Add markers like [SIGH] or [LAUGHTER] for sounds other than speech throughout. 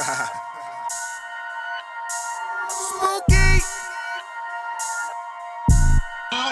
Smokey. [LAUGHS]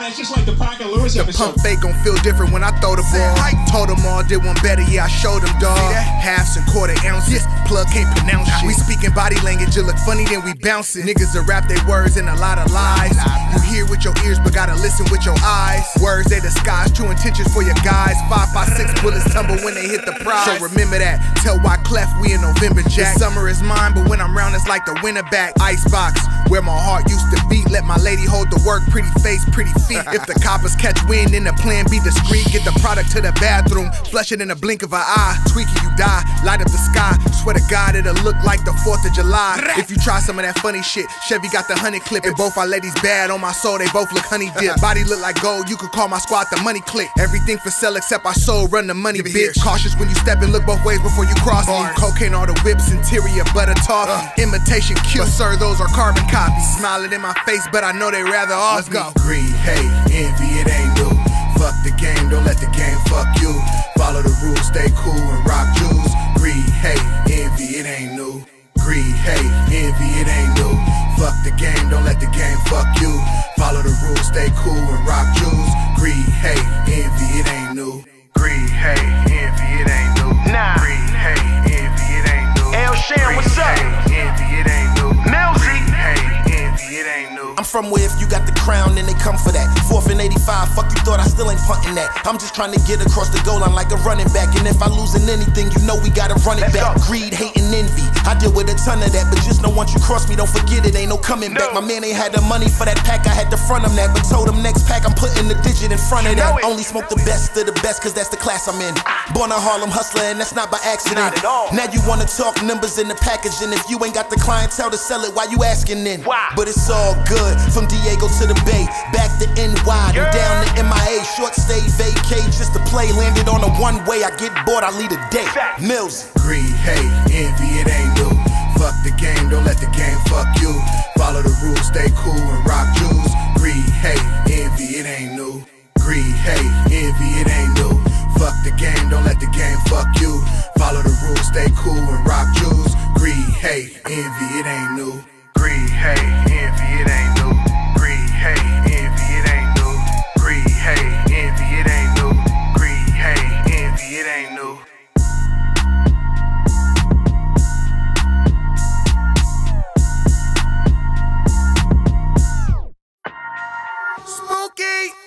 That's just like the Parker Lewis The episode. pump fake gon' feel different when I throw the ball. Told them all, did one better, yeah, I showed them, dog. Halves and quarter ounces, plug can't pronounce shit. We speaking body language, it look funny, then we bouncing. Niggas will rap their words and a lot of lies. You hear with your ears, but gotta listen with your eyes. Words they disguise true intentions for your guys. Five, five, six bullets tumble when they hit the prize. So remember that. Tell why Clef we in November, Jack. The summer is mine, but when I'm round, it's like the winter back. Icebox, where my heart used to beat. Let my lady hold the work, pretty face, pretty feet. If the coppers catch wind, then the plan be discreet. Get the product to the bathroom, flush it in a blink of an eye. Tweak it, you die, light up the sky. Swear to God, it'll look like the 4th of July. If you try some of that funny shit, Chevy got the honey clip. And both our ladies bad on my soul, they both look honey dip. Body look like gold, you could call my squad the money click. Everything for sale except our soul, run the money, bitch. Cautious when you step and look both ways before you cross me. Cocaine, all the whips, interior, butter toffee. Uh. Imitation cute, sir, those are carbon copies. Smiling in my face, but I know they rather off Let's go. Greed, hate, envy, it ain't new. Fuck the game, don't let the game fuck you. Follow the rules, stay cool and rock jewels. Greed, hate, envy, it ain't new. Greed, hate, envy, it ain't new. Fuck the game, don't let the game fuck you. Follow the rules, stay cool and rock jewels. Greed, hate, envy, it ain't new. Greed, hate, envy, it ain't from where if you got the crown, then they come for that. Fourth and 85, fuck you thought I still ain't punting that. I'm just trying to get across the goal line like a running back. And if I losing anything, you know we gotta run it Let's back. go. Greed, hate, and envy. I deal with a ton of that, but just know once you cross me, don't forget it, ain't no coming back. My man ain't had the money for that pack, I had to front him that. But told him next pack, I'm putting the digit in front of You that. Only smoke the best of the best, cause that's the class I'm in. Born a Harlem hustler, and that's not by accident. Not. Now you wanna talk numbers in the package, and if you ain't got the clientele to sell it, why you asking then? Why? But it's all good. From Diego to the Bay, back to NY, then Yeah. down to MIA. Short stay, vacay, just to play. Landed on a one way. I get bored, I lead a day. Fact. Millz. Greed, hate, envy, it ain't new. Fuck the game, don't let the game fuck you. Follow the rules, stay cool and rock jewels. Greed, hate, envy, it ain't new. Greed, hate, envy, it ain't new. Fuck the game, don't let the game fuck you. Follow the rules, stay cool and rock jewels. Greed, hate, envy, it ain't new. Greed, hate, Okay.